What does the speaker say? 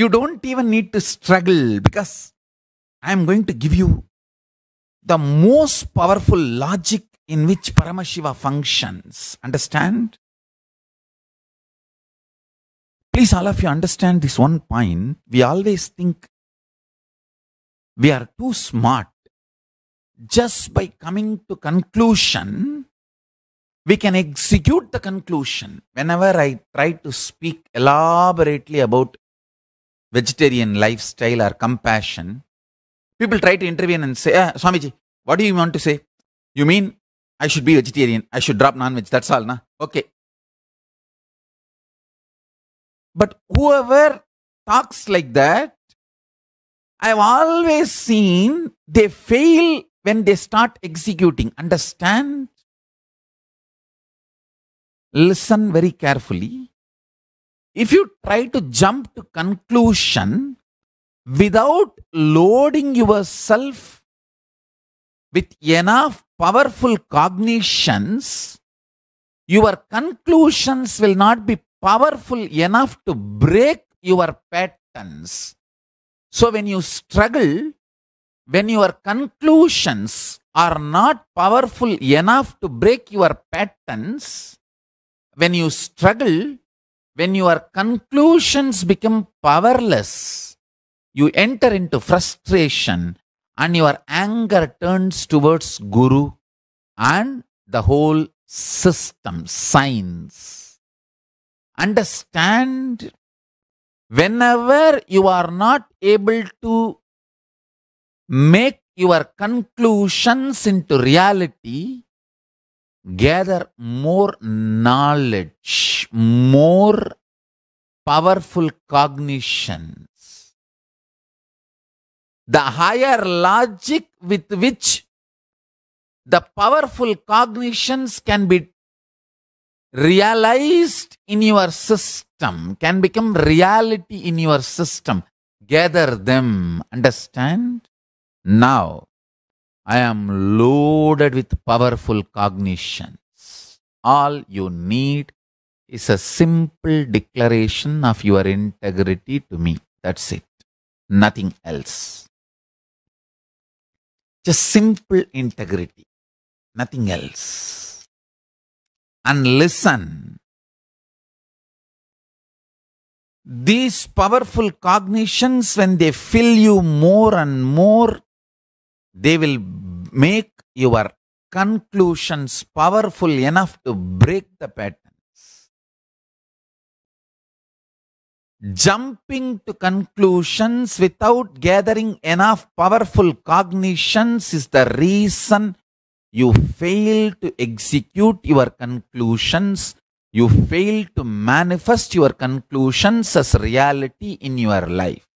You don't even need to struggle because I am going to give you the most powerful logic in which Paramashiva functions. Understand? Please, all of you understand this one point. We always think we are too smart. Just by coming to conclusion, we can execute the conclusion. Whenever I try to speak elaborately about vegetarian lifestyle or compassion, people try to intervene and say, ah, Swamiji, what do you want to say? You mean I should be vegetarian, I should drop non-veg, that's all, na? Okay. But whoever talks like that, I've always seen they fail when they start executing. Understand? Listen very carefully. If you try to jump to conclusion without loading yourself with enough powerful cognitions, your conclusions will not be powerful enough to break your patterns. So when you struggle, when your conclusions are not powerful enough to break your patterns, when you struggle, when your conclusions become powerless, you enter into frustration and your anger turns towards Guru and the whole system, science. Understand, whenever you are not able to make your conclusions into reality, gather more knowledge, more powerful cognitions. The higher logic with which the powerful cognitions can be realized in your system, can become reality in your system. Gather them, understand? Now, I am loaded with powerful cognitions. All you need is a simple declaration of your integrity to me. That's it. Nothing else. Just simple integrity. Nothing else. And listen. These powerful cognitions, when they fill you more and more, they will make your conclusions powerful enough to break the patterns. Jumping to conclusions without gathering enough powerful cognitions is the reason you fail to execute your conclusions. You fail to manifest your conclusions as reality in your life.